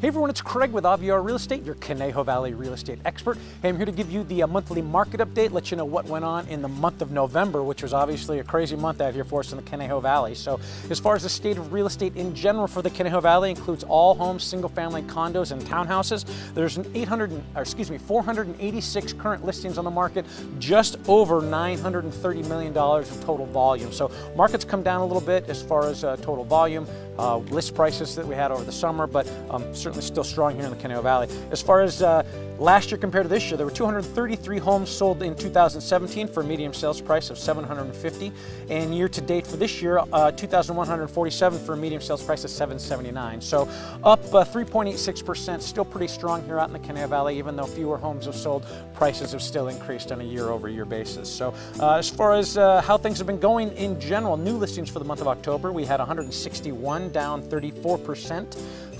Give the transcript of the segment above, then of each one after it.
Hey everyone, it's Craig with Aviar Real Estate, your Conejo Valley real estate expert. Hey, I'm here to give you the uh, monthly market update, let you know what went on in the month of November, which was obviously a crazy month out here for us in the Conejo Valley. So as far as the state of real estate in general for the Conejo Valley, includes all homes, single family condos, and townhouses. There's an 800, or excuse me, 486 current listings on the market, just over $930 million of total volume. So markets come down a little bit as far as uh, total volume, list prices that we had over the summer, but um, certainly still strong here in the Conejo Valley. As far as uh, last year compared to this year, there were 233 homes sold in 2017 for a medium sales price of 750, and year to date for this year, uh, 2,147 for a medium sales price of 779. So up 3.86%, uh, still pretty strong here out in the Conejo Valley, even though fewer homes have sold, prices have still increased on a year-over-year -year basis. So uh, as far as uh, how things have been going in general, new listings for the month of October, we had 161, down 34 percent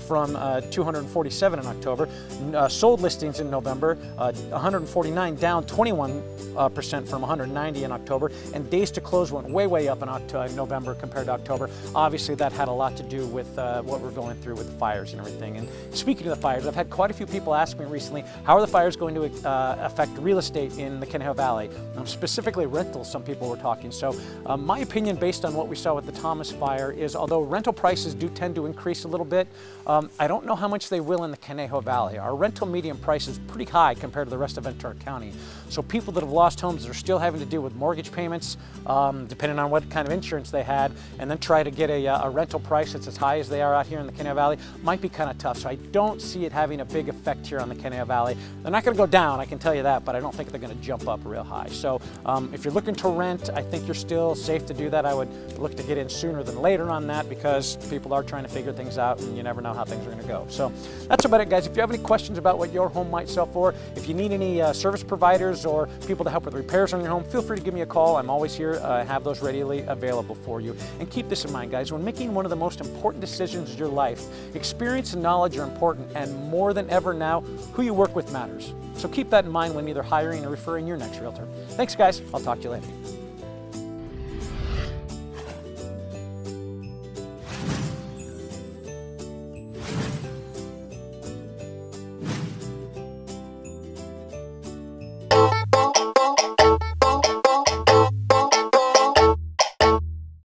from uh, 247 in October. Uh, sold listings in November, uh, 149 down 21% uh, from 190 in October. And days to close went way, way up in October, November compared to October. Obviously, that had a lot to do with uh, what we're going through with the fires and everything. And speaking of the fires, I've had quite a few people ask me recently, how are the fires going to uh, affect real estate in the Conejo Valley? Um, specifically rentals, some people were talking. So um, my opinion based on what we saw with the Thomas fire is although rental prices do tend to increase a little bit, um, I don't know how much they will in the Conejo Valley. Our rental median price is pretty high compared to the rest of Ventura County. So people that have lost homes are still having to deal with mortgage payments, um, depending on what kind of insurance they had, and then try to get a, uh, a, rental price that's as high as they are out here in the Conejo Valley might be kind of tough. So I don't see it having a big effect here on the Conejo Valley. They're not going to go down, I can tell you that, but I don't think they're going to jump up real high. So um, if you're looking to rent, I think you're still safe to do that. I would look to get in sooner than later on that because people are trying to figure things out and you never know how things are going to go. So that's about it, guys. If you have any questions about what your home might sell for, if you need any uh, service providers or people to help with repairs on your home, feel free to give me a call. I'm always here, uh, have those readily available for you. And keep this in mind, guys. When making one of the most important decisions of your life, experience and knowledge are important, and more than ever now, who you work with matters. So keep that in mind when either hiring or referring your next realtor. Thanks, guys. I'll talk to you later.